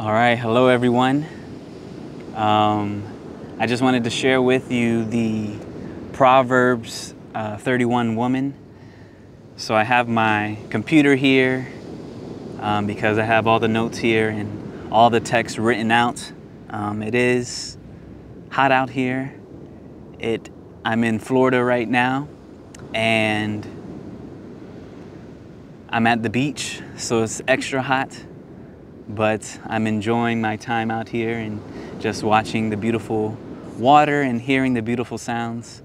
All right, hello everyone. Um, I just wanted to share with you the Proverbs uh, 31 woman. So I have my computer here um, because I have all the notes here and all the text written out. Um, it is hot out here. It, I'm in Florida right now and I'm at the beach, so it's extra hot but I'm enjoying my time out here and just watching the beautiful water and hearing the beautiful sounds.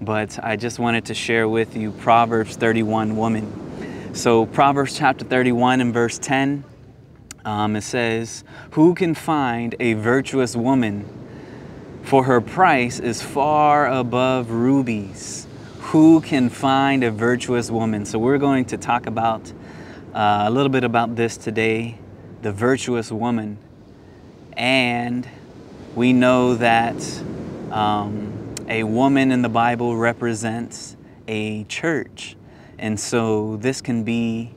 But I just wanted to share with you Proverbs 31 woman. So Proverbs chapter 31 and verse 10, um, it says, Who can find a virtuous woman? For her price is far above rubies. Who can find a virtuous woman? So we're going to talk about uh, a little bit about this today the virtuous woman. And we know that um, a woman in the Bible represents a church. And so this can be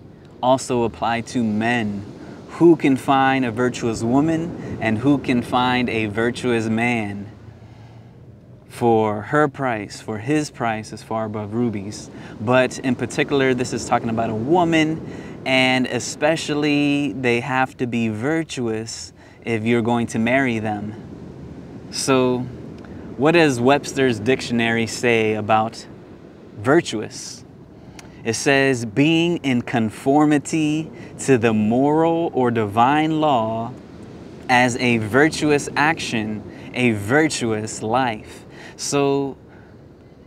also applied to men. Who can find a virtuous woman and who can find a virtuous man? For her price, for his price is far above rubies. But in particular, this is talking about a woman and especially they have to be virtuous if you're going to marry them. So, what does Webster's dictionary say about virtuous? It says being in conformity to the moral or divine law as a virtuous action, a virtuous life. So,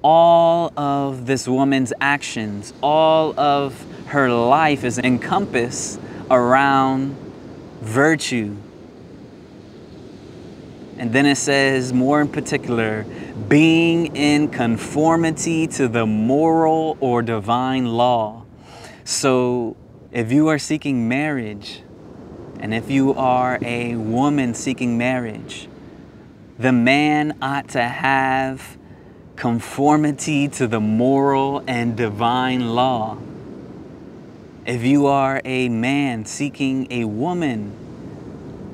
all of this woman's actions, all of her life is encompassed around virtue. And then it says, more in particular, being in conformity to the moral or divine law. So if you are seeking marriage, and if you are a woman seeking marriage, the man ought to have conformity to the moral and divine law. If you are a man seeking a woman,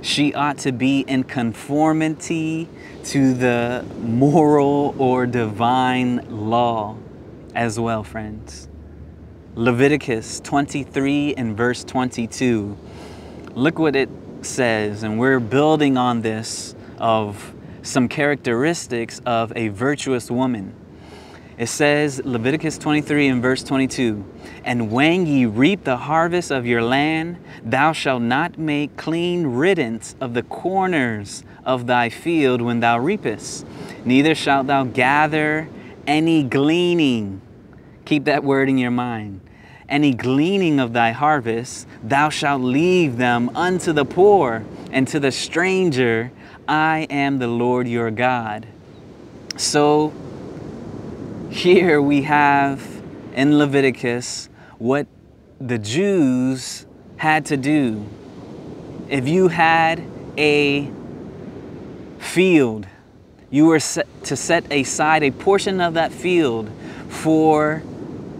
she ought to be in conformity to the moral or divine law as well, friends. Leviticus 23 and verse 22. Look what it says, and we're building on this of some characteristics of a virtuous woman. It says, Leviticus 23 and verse 22, And when ye reap the harvest of your land, thou shalt not make clean riddance of the corners of thy field when thou reapest, neither shalt thou gather any gleaning. Keep that word in your mind. Any gleaning of thy harvest, thou shalt leave them unto the poor and to the stranger. I am the Lord your God. So, here we have in Leviticus what the Jews had to do. If you had a field, you were to set aside a portion of that field for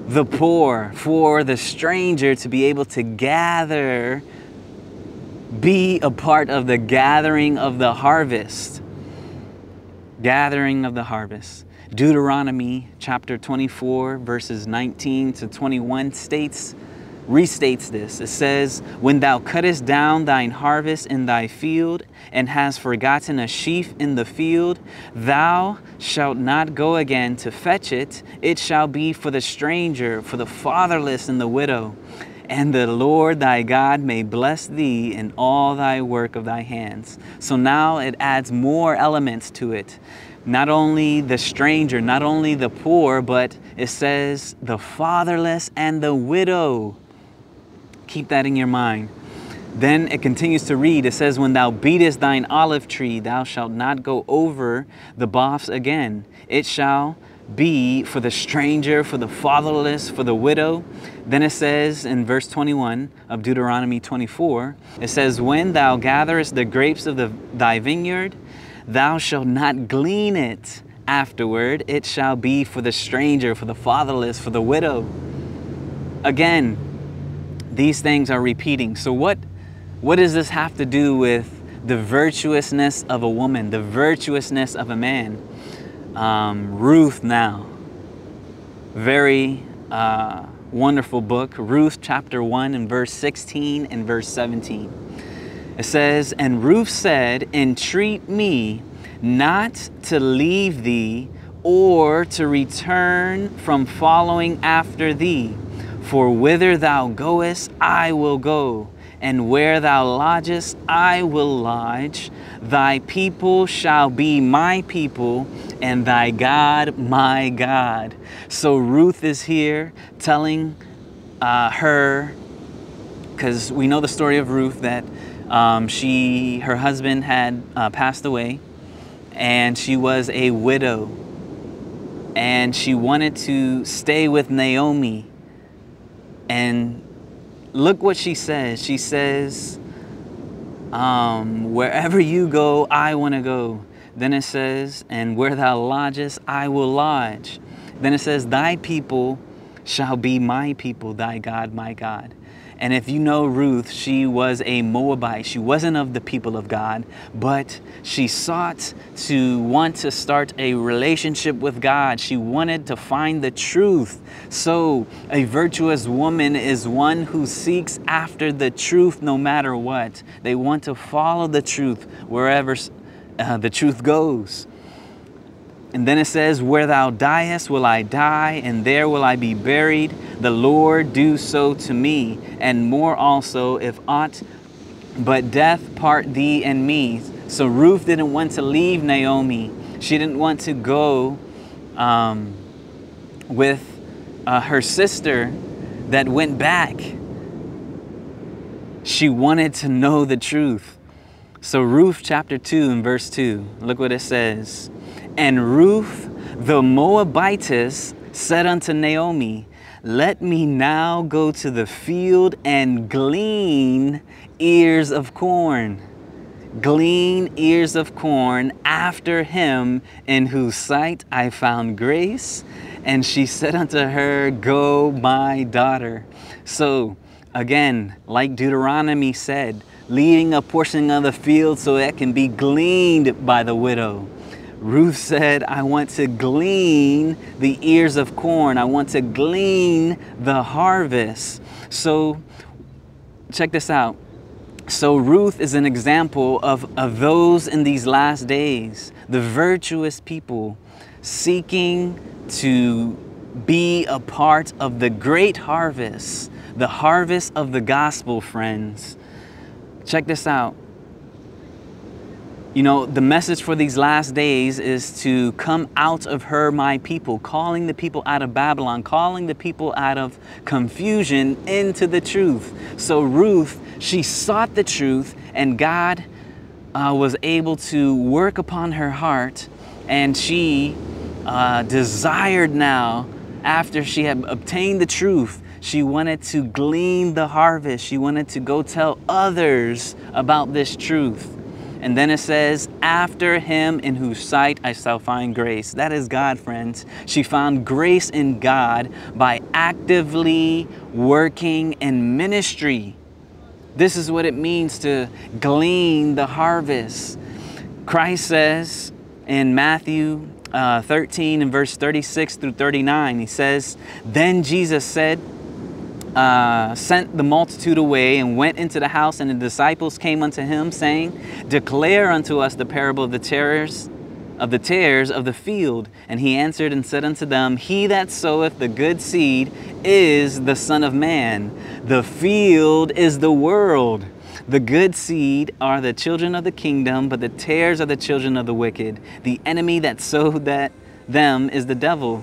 the poor, for the stranger to be able to gather, be a part of the gathering of the harvest. Gathering of the harvest. Deuteronomy chapter 24, verses 19 to 21 states, restates this. It says, When thou cuttest down thine harvest in thy field, and hast forgotten a sheaf in the field, thou shalt not go again to fetch it. It shall be for the stranger, for the fatherless, and the widow. And the Lord thy God may bless thee in all thy work of thy hands. So now it adds more elements to it not only the stranger, not only the poor, but it says the fatherless and the widow. Keep that in your mind. Then it continues to read, it says, When thou beatest thine olive tree, thou shalt not go over the boughs again. It shall be for the stranger, for the fatherless, for the widow. Then it says in verse 21 of Deuteronomy 24, it says, When thou gatherest the grapes of the, thy vineyard, Thou shalt not glean it afterward. It shall be for the stranger, for the fatherless, for the widow. Again, these things are repeating. So what, what does this have to do with the virtuousness of a woman, the virtuousness of a man. Um, Ruth now, very uh, wonderful book. Ruth chapter 1 and verse 16 and verse 17. It says, And Ruth said, Entreat me not to leave thee or to return from following after thee. For whither thou goest, I will go, and where thou lodgest, I will lodge. Thy people shall be my people, and thy God my God. So Ruth is here telling uh, her, because we know the story of Ruth that um, she, her husband had uh, passed away, and she was a widow, and she wanted to stay with Naomi. And look what she says. She says, um, "Wherever you go, I want to go." Then it says, "And where thou lodgest, I will lodge." Then it says, "Thy people shall be my people, thy God, my God." And if you know Ruth, she was a Moabite. She wasn't of the people of God, but she sought to want to start a relationship with God. She wanted to find the truth. So, a virtuous woman is one who seeks after the truth no matter what. They want to follow the truth wherever uh, the truth goes. And then it says, Where thou diest will I die, and there will I be buried. The Lord do so to me, and more also, if aught but death part thee and me. So Ruth didn't want to leave Naomi. She didn't want to go um, with uh, her sister that went back. She wanted to know the truth. So, Ruth chapter 2 and verse 2, look what it says. And Ruth the Moabitess said unto Naomi, Let me now go to the field and glean ears of corn. Glean ears of corn after him in whose sight I found grace. And she said unto her, Go, my daughter. So, again, like Deuteronomy said, leaving a portion of the field so it can be gleaned by the widow. Ruth said, I want to glean the ears of corn. I want to glean the harvest. So, check this out. So, Ruth is an example of, of those in these last days, the virtuous people seeking to be a part of the great harvest, the harvest of the gospel, friends. Check this out. You know, the message for these last days is to come out of her, my people, calling the people out of Babylon, calling the people out of confusion into the truth. So, Ruth, she sought the truth, and God uh, was able to work upon her heart, and she uh, desired now, after she had obtained the truth, she wanted to glean the harvest. She wanted to go tell others about this truth. And then it says, after him in whose sight I shall find grace. That is God, friends. She found grace in God by actively working in ministry. This is what it means to glean the harvest. Christ says in Matthew uh, 13 and verse 36 through 39, he says, Then Jesus said, uh, sent the multitude away and went into the house, and the disciples came unto him, saying, Declare unto us the parable of the tares of the tares of the field. And he answered and said unto them, He that soweth the good seed is the Son of Man. The field is the world. The good seed are the children of the kingdom, but the tares are the children of the wicked. The enemy that sowed that them is the devil.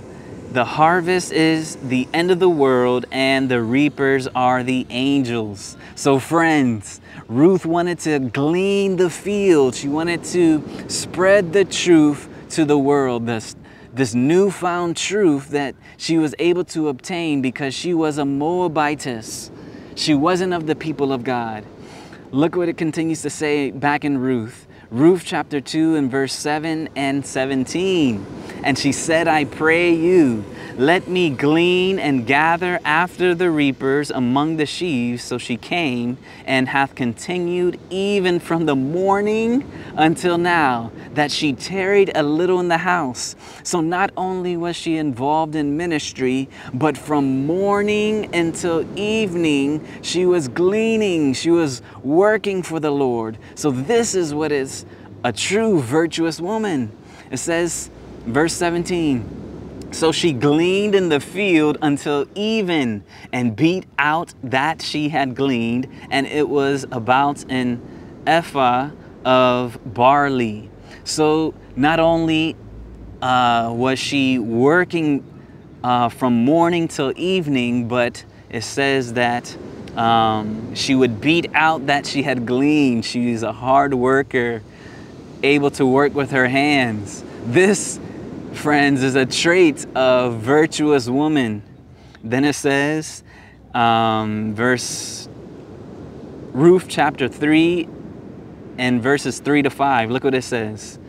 The harvest is the end of the world, and the reapers are the angels. So, friends, Ruth wanted to glean the field. She wanted to spread the truth to the world, this, this newfound truth that she was able to obtain because she was a Moabitess. She wasn't of the people of God. Look what it continues to say back in Ruth. Ruth chapter 2 and verse 7 and 17. And she said, I pray you Let me glean and gather after the reapers among the sheaves. So she came and hath continued even from the morning until now, that she tarried a little in the house. So not only was she involved in ministry, but from morning until evening, she was gleaning, she was working for the Lord. So this is what is a true virtuous woman. It says, verse 17, so she gleaned in the field until even and beat out that she had gleaned, and it was about an ephah of barley. So not only uh, was she working uh, from morning till evening, but it says that um, she would beat out that she had gleaned. She's a hard worker, able to work with her hands. This friends, is a trait of virtuous woman. Then it says, um, verse Ruth chapter 3 and verses 3 to 5. Look what it says.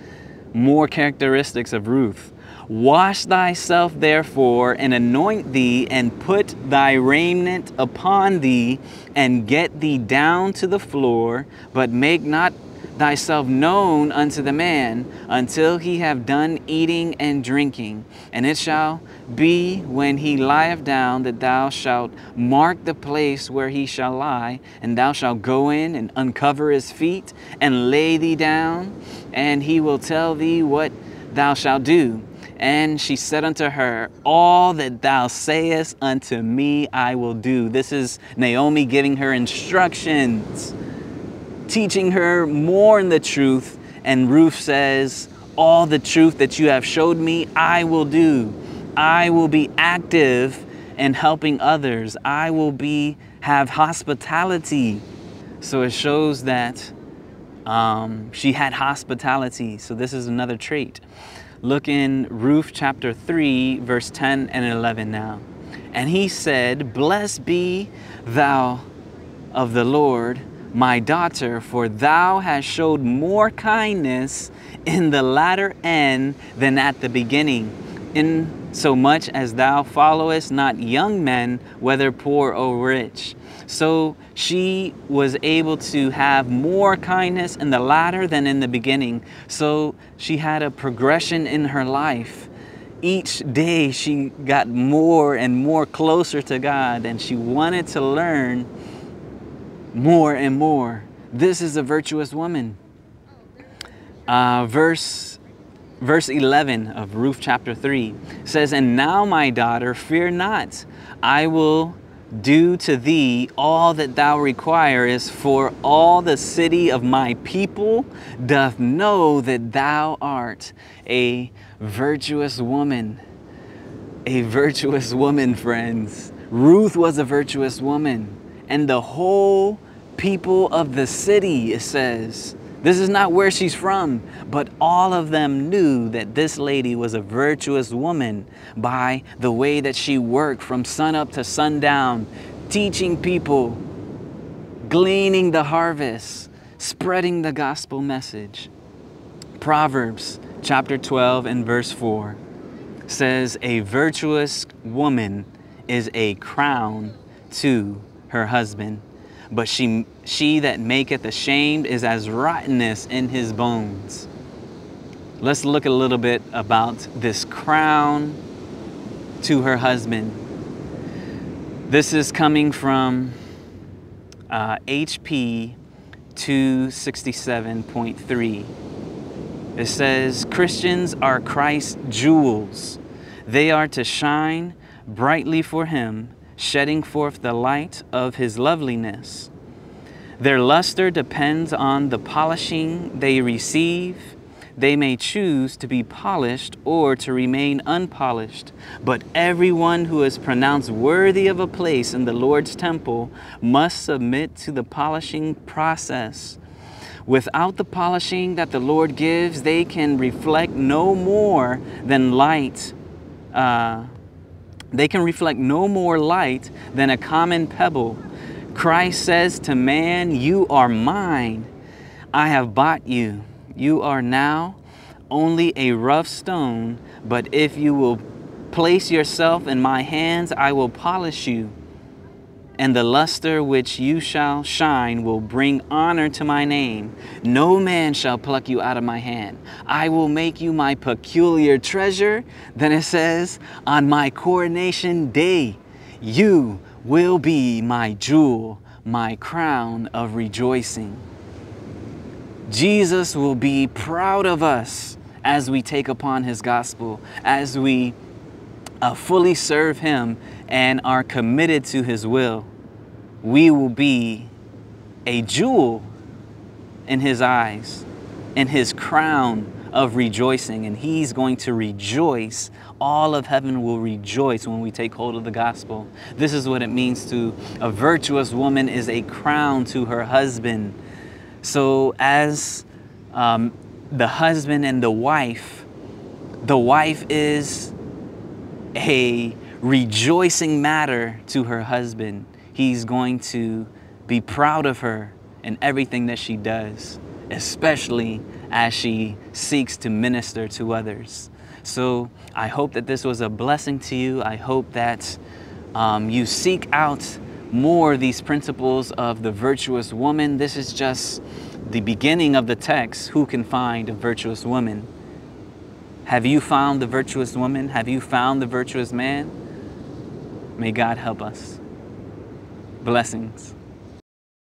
More characteristics of Ruth. Wash thyself therefore and anoint thee and put thy raiment upon thee and get thee down to the floor, but make not thyself known unto the man until he have done eating and drinking. And it shall be when he lieth down that thou shalt mark the place where he shall lie, and thou shalt go in and uncover his feet and lay thee down, and he will tell thee what thou shalt do. And she said unto her, All that thou sayest unto me I will do. This is Naomi giving her instructions teaching her more in the truth. And Ruth says, All the truth that you have showed me, I will do. I will be active in helping others. I will be have hospitality. So it shows that um, she had hospitality. So this is another trait. Look in Ruth chapter 3, verse 10 and 11 now. And he said, Blessed be thou of the Lord, my daughter, for thou hast showed more kindness in the latter end than at the beginning, in so much as thou followest not young men, whether poor or rich. So she was able to have more kindness in the latter than in the beginning. So she had a progression in her life. Each day she got more and more closer to God, and she wanted to learn more and more. This is a virtuous woman. Uh, verse, verse 11 of Ruth chapter 3 says, And now, my daughter, fear not. I will do to thee all that thou requirest, for all the city of my people doth know that thou art a virtuous woman. A virtuous woman, friends. Ruth was a virtuous woman, and the whole people of the city, it says. This is not where she's from, but all of them knew that this lady was a virtuous woman by the way that she worked from sunup to sundown, teaching people, gleaning the harvest, spreading the gospel message. Proverbs chapter 12 and verse 4 says, A virtuous woman is a crown to her husband but she, she that maketh ashamed is as rottenness in his bones. Let's look a little bit about this crown to her husband. This is coming from uh, HP 267.3. It says, Christians are Christ's jewels. They are to shine brightly for him shedding forth the light of his loveliness. Their luster depends on the polishing they receive. They may choose to be polished or to remain unpolished, but everyone who is pronounced worthy of a place in the Lord's temple must submit to the polishing process. Without the polishing that the Lord gives, they can reflect no more than light, uh, they can reflect no more light than a common pebble. Christ says to man, You are mine. I have bought you. You are now only a rough stone, but if you will Place yourself in my hands, I will polish you, and the luster which you shall shine will bring honor to my name. No man shall pluck you out of my hand. I will make you my peculiar treasure. Then it says, On my coronation day, you will be my jewel, my crown of rejoicing. Jesus will be proud of us as we take upon his gospel, as we uh, fully serve him and are committed to his will. We will be a jewel in his eyes, in his crown of rejoicing, and he's going to rejoice. All of heaven will rejoice when we take hold of the gospel. This is what it means to a virtuous woman is a crown to her husband. So as um, the husband and the wife, the wife is a rejoicing matter to her husband. He's going to be proud of her in everything that she does, especially as she seeks to minister to others. So I hope that this was a blessing to you. I hope that um, you seek out more these principles of the virtuous woman. This is just the beginning of the text. Who can find a virtuous woman? Have you found the virtuous woman? Have you found the virtuous man? May God help us. Blessings.